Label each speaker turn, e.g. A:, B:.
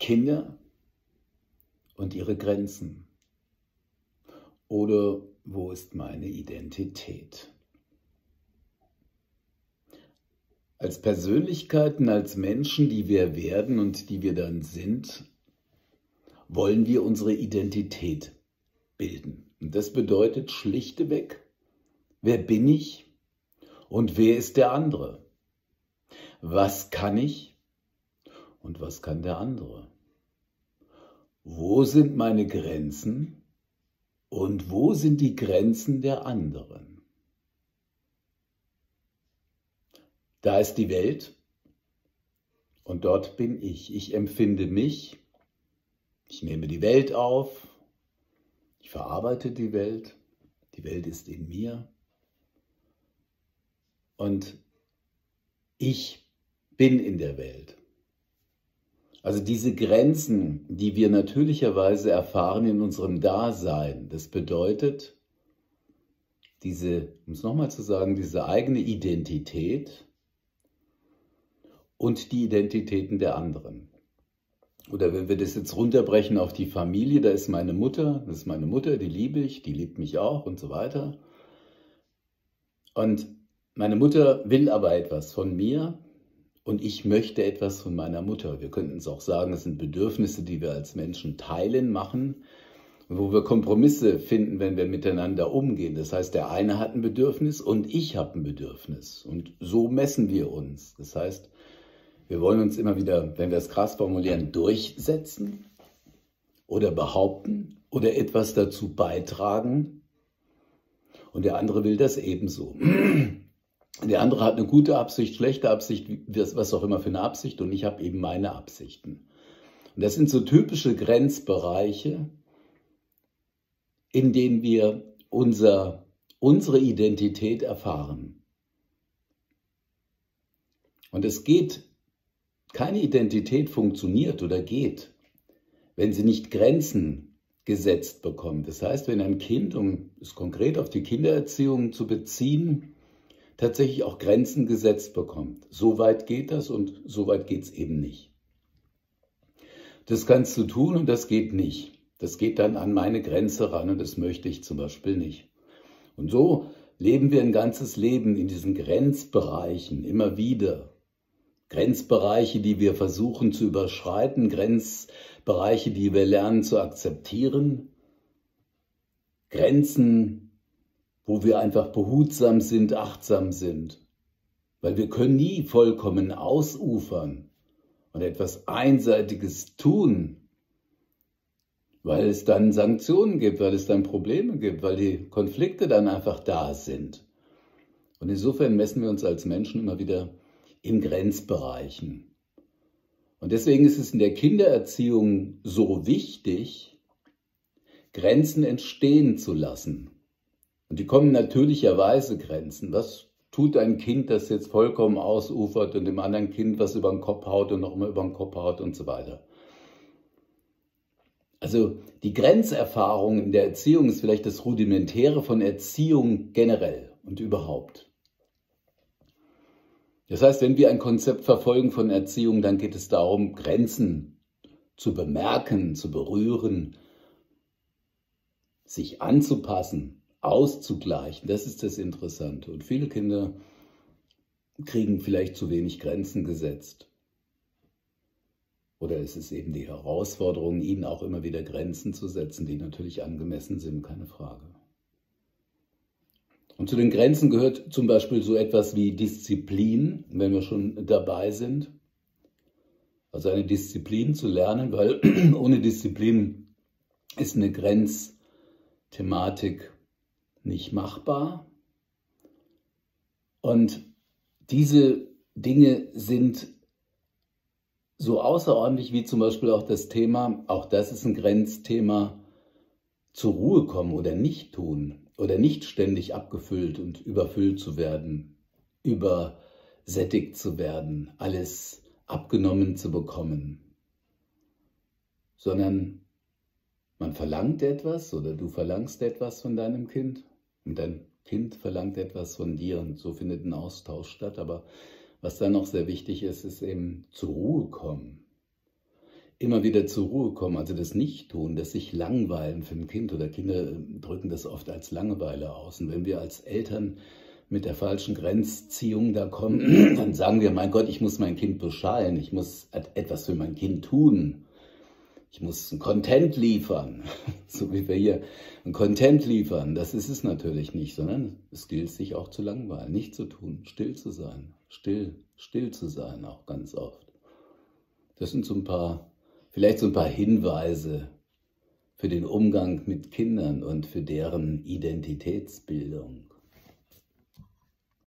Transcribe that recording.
A: Kinder und ihre Grenzen? Oder wo ist meine Identität? Als Persönlichkeiten, als Menschen, die wir werden und die wir dann sind, wollen wir unsere Identität bilden. Und das bedeutet schlichteweg, wer bin ich und wer ist der andere? Was kann ich und was kann der andere? Wo sind meine Grenzen und wo sind die Grenzen der anderen? Da ist die Welt und dort bin ich. Ich empfinde mich, ich nehme die Welt auf, ich verarbeite die Welt, die Welt ist in mir und ich bin in der Welt. Also diese Grenzen, die wir natürlicherweise erfahren in unserem Dasein, das bedeutet, diese, um es nochmal zu sagen, diese eigene Identität und die Identitäten der anderen. Oder wenn wir das jetzt runterbrechen auf die Familie, da ist meine Mutter, das ist meine Mutter, die liebe ich, die liebt mich auch und so weiter. Und meine Mutter will aber etwas von mir, und ich möchte etwas von meiner Mutter. Wir könnten es auch sagen, es sind Bedürfnisse, die wir als Menschen teilen, machen, wo wir Kompromisse finden, wenn wir miteinander umgehen. Das heißt, der eine hat ein Bedürfnis und ich habe ein Bedürfnis. Und so messen wir uns. Das heißt, wir wollen uns immer wieder, wenn wir es krass formulieren, durchsetzen oder behaupten oder etwas dazu beitragen. Und der andere will das ebenso. Der andere hat eine gute Absicht, schlechte Absicht, was auch immer für eine Absicht und ich habe eben meine Absichten. Und das sind so typische Grenzbereiche, in denen wir unser, unsere Identität erfahren. Und es geht, keine Identität funktioniert oder geht, wenn sie nicht Grenzen gesetzt bekommt. Das heißt, wenn ein Kind, um es konkret auf die Kindererziehung zu beziehen, tatsächlich auch Grenzen gesetzt bekommt. So weit geht das und so weit geht es eben nicht. Das kannst du tun und das geht nicht. Das geht dann an meine Grenze ran und das möchte ich zum Beispiel nicht. Und so leben wir ein ganzes Leben in diesen Grenzbereichen immer wieder. Grenzbereiche, die wir versuchen zu überschreiten, Grenzbereiche, die wir lernen zu akzeptieren, Grenzen, wo wir einfach behutsam sind, achtsam sind. Weil wir können nie vollkommen ausufern und etwas Einseitiges tun, weil es dann Sanktionen gibt, weil es dann Probleme gibt, weil die Konflikte dann einfach da sind. Und insofern messen wir uns als Menschen immer wieder in Grenzbereichen. Und deswegen ist es in der Kindererziehung so wichtig, Grenzen entstehen zu lassen. Und die kommen natürlicherweise Grenzen. Was tut ein Kind, das jetzt vollkommen ausufert und dem anderen Kind was über den Kopf haut und noch immer über den Kopf haut und so weiter? Also die Grenzerfahrung in der Erziehung ist vielleicht das Rudimentäre von Erziehung generell und überhaupt. Das heißt, wenn wir ein Konzept verfolgen von Erziehung, dann geht es darum, Grenzen zu bemerken, zu berühren, sich anzupassen, auszugleichen. Das ist das Interessante. Und viele Kinder kriegen vielleicht zu wenig Grenzen gesetzt. Oder es ist eben die Herausforderung, ihnen auch immer wieder Grenzen zu setzen, die natürlich angemessen sind, keine Frage. Und zu den Grenzen gehört zum Beispiel so etwas wie Disziplin, wenn wir schon dabei sind. Also eine Disziplin zu lernen, weil ohne Disziplin ist eine Grenzthematik nicht machbar. Und diese Dinge sind so außerordentlich wie zum Beispiel auch das Thema, auch das ist ein Grenzthema, zur Ruhe kommen oder nicht tun oder nicht ständig abgefüllt und überfüllt zu werden, übersättigt zu werden, alles abgenommen zu bekommen, sondern man verlangt etwas oder du verlangst etwas von deinem Kind und dein Kind verlangt etwas von dir und so findet ein Austausch statt. Aber was dann noch sehr wichtig ist, ist eben zur Ruhe kommen. immer wieder zur Ruhe kommen, also das Nicht-Tun, das sich langweilen für ein Kind oder Kinder drücken das oft als Langeweile aus. Und wenn wir als Eltern mit der falschen Grenzziehung da kommen, dann sagen wir, mein Gott, ich muss mein Kind beschallen, ich muss etwas für mein Kind tun. Ich muss ein Content liefern, so wie wir hier ein Content liefern. Das ist es natürlich nicht, sondern es gilt, sich auch zu langweilen, nicht zu tun, still zu sein, still, still zu sein, auch ganz oft. Das sind so ein paar, vielleicht so ein paar Hinweise für den Umgang mit Kindern und für deren Identitätsbildung.